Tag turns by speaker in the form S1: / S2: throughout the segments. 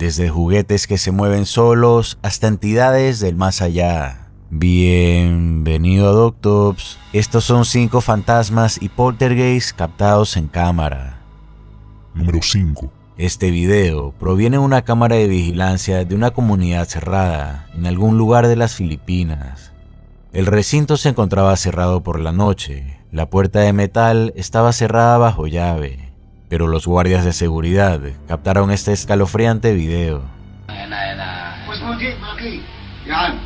S1: desde juguetes que se mueven solos hasta entidades del más allá. Bienvenido a Doctops. Estos son cinco fantasmas y poltergeists captados en cámara.
S2: Número 5.
S1: Este video proviene de una cámara de vigilancia de una comunidad cerrada en algún lugar de las Filipinas. El recinto se encontraba cerrado por la noche, la puerta de metal estaba cerrada bajo llave, pero los guardias de seguridad captaron este escalofriante video.
S3: Na.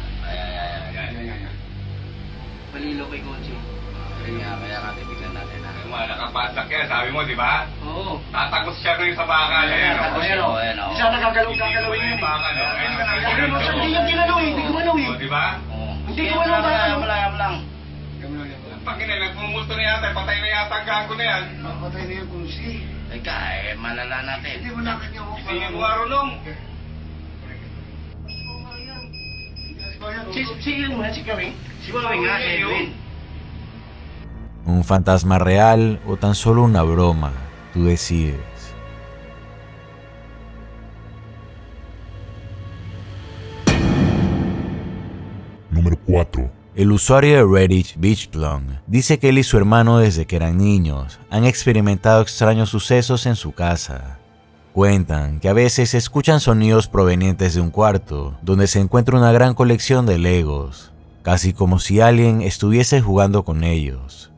S4: Oh. eh. Eh, eh.
S5: Yata. Patay na yata ang gago na yan.
S4: Na yan kung si.
S3: Teka, eh, malala natin.
S4: Hindi mo na kanya mo.
S5: Isingin mo nga, Rolong.
S6: Si, si yun mo, si Kawing.
S3: Si Wawing nga, si Edwin.
S1: ¿Un fantasma real o tan solo una broma? Tú decides.
S2: Número 4.
S1: El usuario de Reddit, Beachplum, dice que él y su hermano desde que eran niños han experimentado extraños sucesos en su casa. Cuentan que a veces escuchan sonidos provenientes de un cuarto, donde se encuentra una gran colección de Legos, casi como si alguien estuviese jugando con ellos.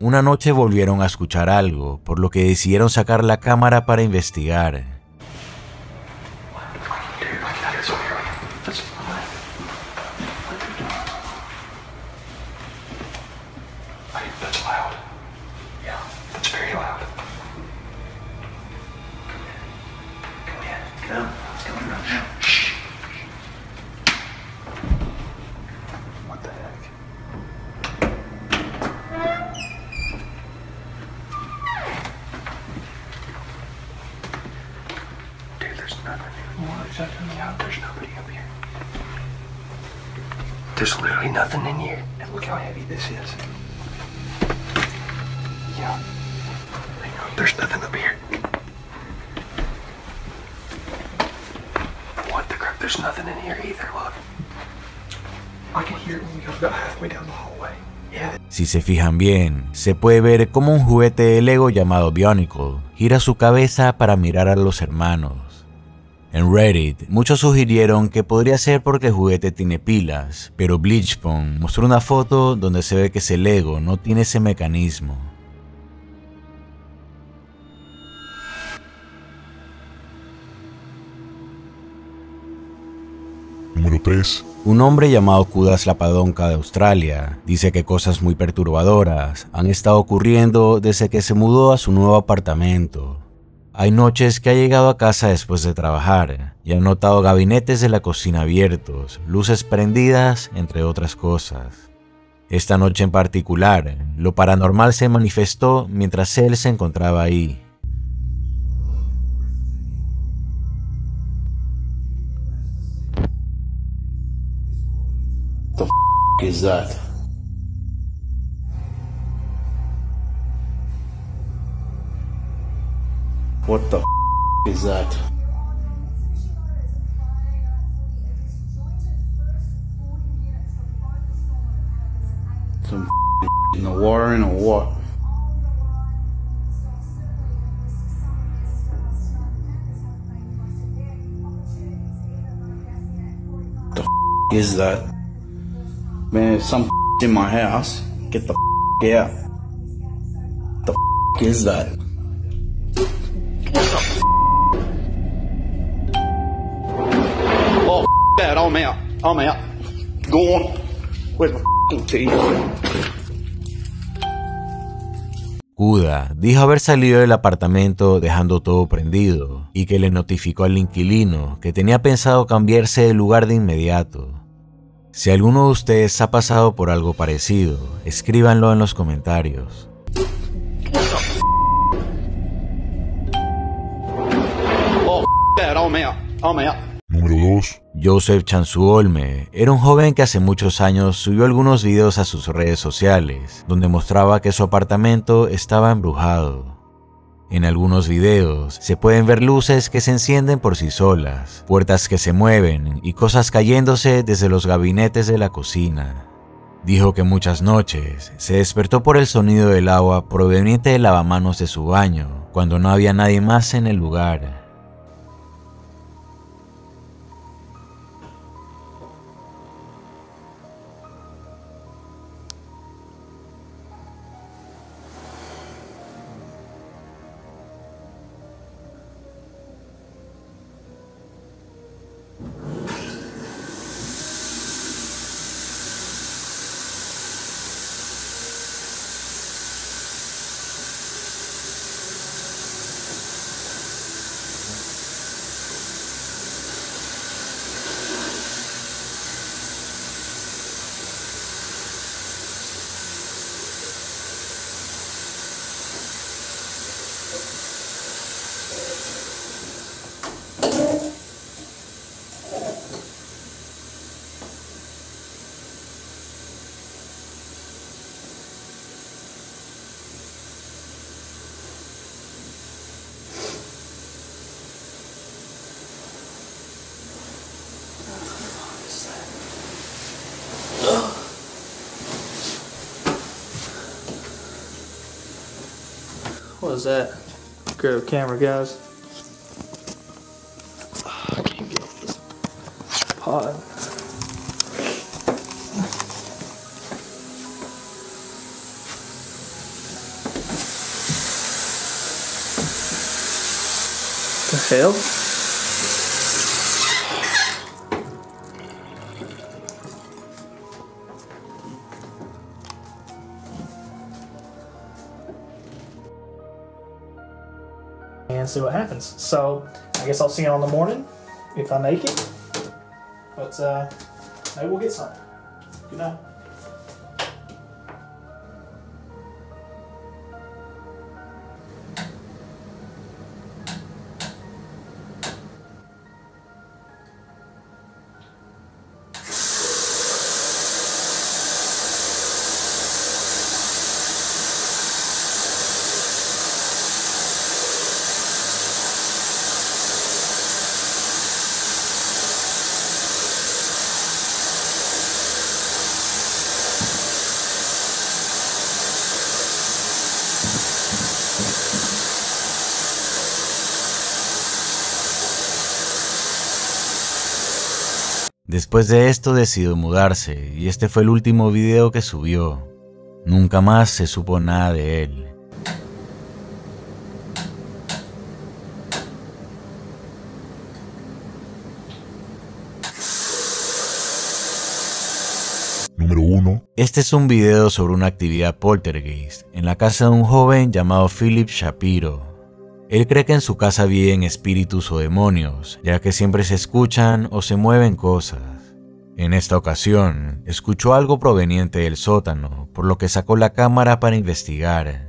S1: Una noche volvieron a escuchar algo, por lo que decidieron sacar la cámara para investigar.
S7: Come It's coming right now. What the heck? Dude, there's nothing. What is that coming out? There's nobody up here. There's literally nothing in here. And look how heavy this is. Yeah. Hang on, there's nothing up here. There's nothing in here either, look. I can hear it when we go about halfway down the hallway. Yeah.
S1: Si se fijan bien, se puede ver cómo un juguete de Lego llamado Bionicle gira su cabeza para mirar a los hermanos. En Reddit, muchos sugirieron que podría ser porque el juguete tiene pilas, pero Bleachpong mostró una foto donde se ve que ese Lego no tiene ese mecanismo.
S2: Número 3.
S1: Un hombre llamado Kudas Lapadonka de Australia dice que cosas muy perturbadoras han estado ocurriendo desde que se mudó a su nuevo apartamento. Hay noches que ha llegado a casa después de trabajar y ha notado gabinetes de la cocina abiertos, luces prendidas, entre otras cosas. Esta noche en particular, lo paranormal se manifestó mientras él se encontraba ahí.
S8: Is that? What the is that? Some in the water and a what? The is that? Man, if some in my house, get the out. The is that? Oh, that, I'm out. I'm out. Go on. Where's my key?
S1: Kuda dijo haber salido del apartamento dejando todo prendido y que le notificó al inquilino que tenía pensado cambiarse de lugar de inmediato. Si alguno de ustedes ha pasado por algo parecido, escríbanlo en los comentarios.
S8: That, I'm out. I'm out.
S2: Número 2.
S1: Joseph Chansuolme era un joven que hace muchos años subió algunos videos a sus redes sociales, donde mostraba que su apartamento estaba embrujado. En algunos videos se pueden ver luces que se encienden por sí solas, puertas que se mueven y cosas cayéndose desde los gabinetes de la cocina. Dijo que muchas noches se despertó por el sonido del agua proveniente del lavamanos de su baño, cuando no había nadie más en el lugar.
S9: What is that? Grab a camera, guys. I can't get this pod. The hell? See what happens. So I guess I'll see you on the morning if I make it. But uh, maybe we'll get something. Good night.
S1: Después de esto decidió mudarse y este fue el último video que subió. Nunca más se supo nada de él.
S2: Número 1.
S1: Este es un video sobre una actividad poltergeist en la casa de un joven llamado Philip Shapiro. Él cree que en su casa viven espíritus o demonios, ya que siempre se escuchan o se mueven cosas. En esta ocasión, escuchó algo proveniente del sótano, por lo que sacó la cámara para investigar.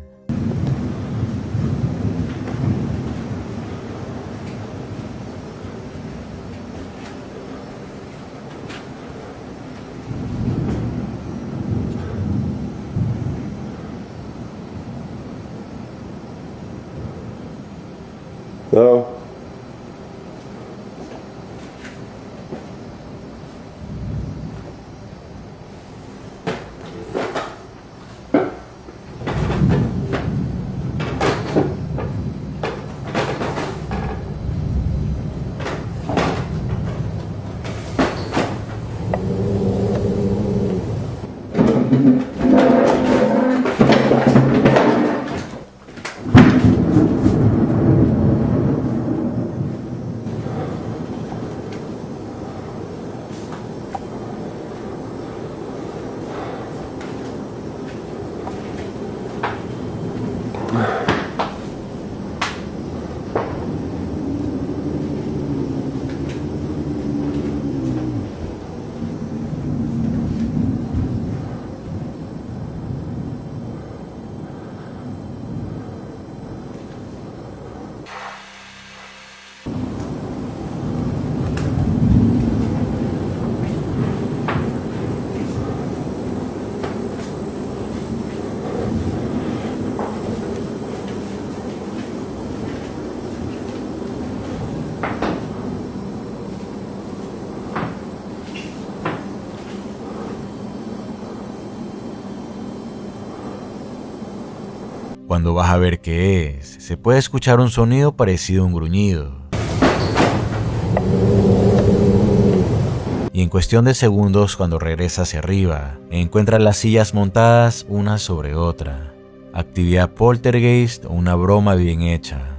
S1: Cuando vas a ver qué es, se puede escuchar un sonido parecido a un gruñido. Y en cuestión de segundos, cuando regresa hacia arriba, encuentra las sillas montadas una sobre otra. Actividad poltergeist o una broma bien hecha.